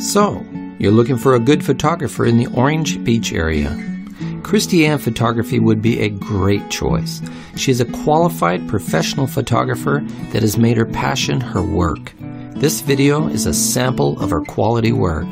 So, you're looking for a good photographer in the Orange Beach area. Christy Ann Photography would be a great choice. She is a qualified professional photographer that has made her passion her work. This video is a sample of her quality work.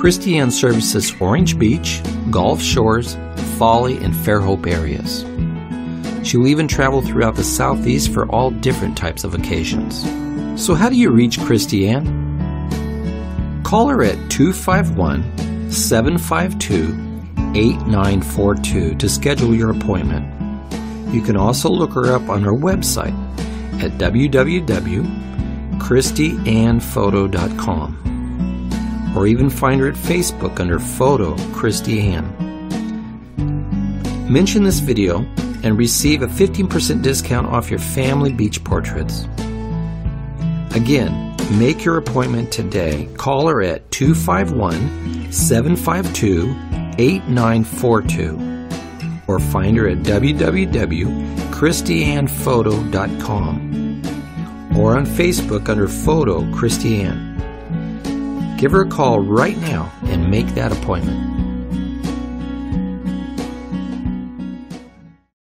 Christy Ann services Orange Beach, Gulf Shores, Foley, and Fairhope areas. She will even travel throughout the Southeast for all different types of occasions. So, how do you reach Christy Ann? Call her at 251 752 8942 to schedule your appointment. You can also look her up on her website at www.christyannphoto.com or even find her at Facebook under Photo Christy Ann. Mention this video and receive a 15% discount off your family beach portraits. Again, make your appointment today. Call her at 251 752 8942 or find her at www.christyannphoto.com or on Facebook under Photo Christy Ann. Give her a call right now and make that appointment.